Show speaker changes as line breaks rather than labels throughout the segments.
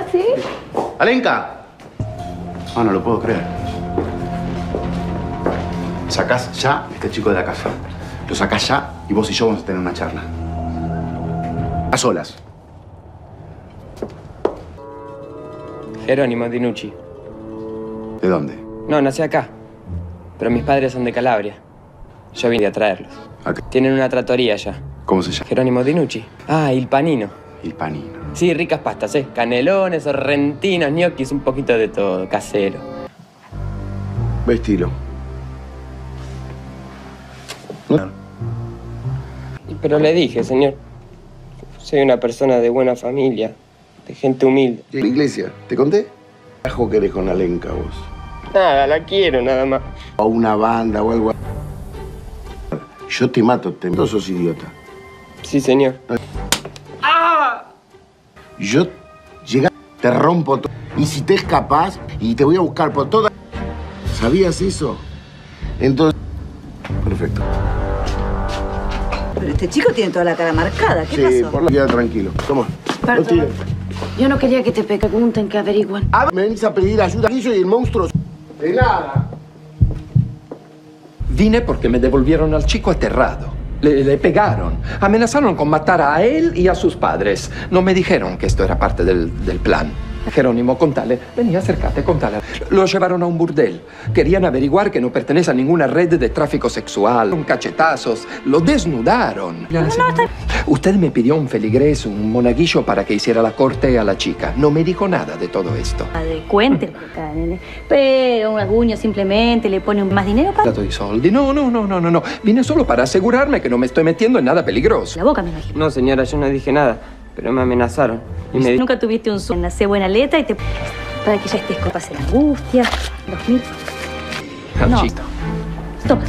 ¿Ah, sí?
¡Alenka! Ah, no lo puedo creer. Sacás ya a este chico de la casa. Lo sacás ya y vos y yo vamos a tener una charla. A solas.
Jerónimo Dinucci.
¿De dónde?
No, nací acá. Pero mis padres son de Calabria. Yo vine a traerlos.
Acá.
Tienen una tratoría allá.
¿Cómo se llama?
Jerónimo Dinucci. Ah, il panino.
El panino.
Sí, ricas pastas, ¿eh? Canelones, sorrentinos, ñoquis, un poquito de todo, casero.
Vestilo.
Pero le dije, señor, soy una persona de buena familia, de gente humilde.
¿Y la iglesia? ¿Te conté? ¿Qué carajo querés con Alenka vos?
Nada, la quiero nada más.
O una banda o algo. Yo te mato, te mato, sos idiota.
Sí, señor.
Yo llega, te rompo todo. Y si te escapas y te voy a buscar por toda. ¿Sabías eso? Entonces. Perfecto.
Pero este chico tiene toda la cara marcada. ¿Qué
sí,
pasó?
por la vida tranquilo. Toma. No
Perdón.
tires.
Yo no quería que te pregunten, que averigüen.
A ver, me venís a pedir ayuda y soy el monstruo. De nada.
Vine porque me devolvieron al chico aterrado. Le, pegaron. Amenazaron con matar a él y a sus padres. No me dijeron que esto era parte del plan. Jerónimo, contale. Vení, acércate, contale. Lo llevaron a un burdel. Querían averiguar que no pertenece a ninguna red de tráfico sexual. Con cachetazos. Lo desnudaron. Usted me pidió un feligrés, un monaguillo para que hiciera la corte a la chica. No me dijo nada de todo esto.
Padre, cuéntelo acá, nene. Pero un aguño simplemente le pone más dinero para
Dato di soldi. No, no, no, no, no, no. Vine solo para asegurarme que no me estoy metiendo en nada peligroso.
la boca, me imagino.
No, señora, yo no dije nada, pero me amenazaron. Y me
Nunca tuviste un sueño, nace buena letra y te... Para que ya estés con pase la angustia, dos mil... No. Toma.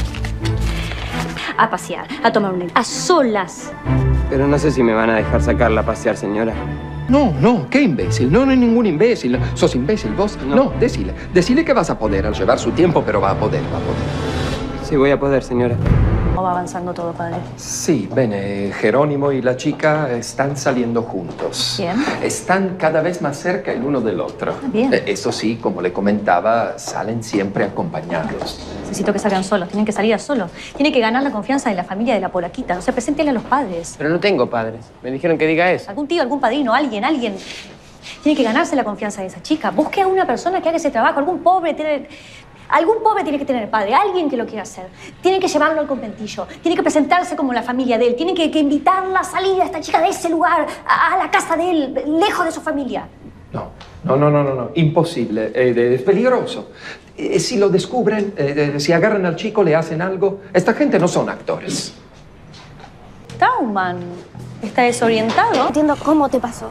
A pasear, a tomar un... A solas.
Pero no sé si me van a dejar sacarla a pasear, señora.
No, no, qué imbécil. No, no hay ningún imbécil. ¿Sos imbécil vos?
No.
No, decile. Decile que vas a poder. Al llevar su tiempo, pero va a poder, va a poder.
Sí, voy a poder, señora.
¿Cómo va avanzando todo, padre?
Sí, bene. Jerónimo y la chica están saliendo juntos.
Bien.
Están cada vez más cerca el uno del otro.
Bien.
Eh, Eso sí, como le comentaba, salen siempre acompañados.
Necesito que salgan solos, tienen que salir a solos. Tiene que ganar la confianza de la familia de la polaquita. O sea, preséntele a los padres.
Pero no tengo padres. Me dijeron que diga eso.
Algún tío, algún padrino, alguien, alguien. Tiene que ganarse la confianza de esa chica. Busque a una persona que haga ese trabajo. Algún pobre tiene... Algún pobre tiene que tener padre, alguien que lo quiera hacer. Tiene que llevarlo al conventillo, tiene que presentarse como la familia de él, tiene que, que invitarla a salir a esta chica de ese lugar, a, a la casa de él, lejos de su familia.
No, no, no, no, no, no. imposible. Eh, es peligroso. Eh, si lo descubren, eh, eh, si agarran al chico, le hacen algo. Esta gente no son actores.
Trauman, está desorientado.
No entiendo cómo te pasó.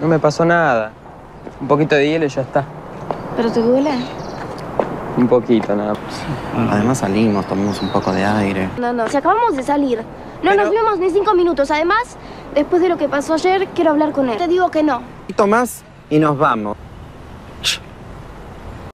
No me pasó nada. Un poquito de hielo y ya está.
¿Pero te duele?
Un poquito, nada.
Además salimos, tomamos un poco de aire.
No, no. Si acabamos de salir. No
Pero-
nos vimos ni cinco minutos. Además, después de lo que pasó ayer, quiero hablar con él. Te digo que no.
Y tomás y nos vamos.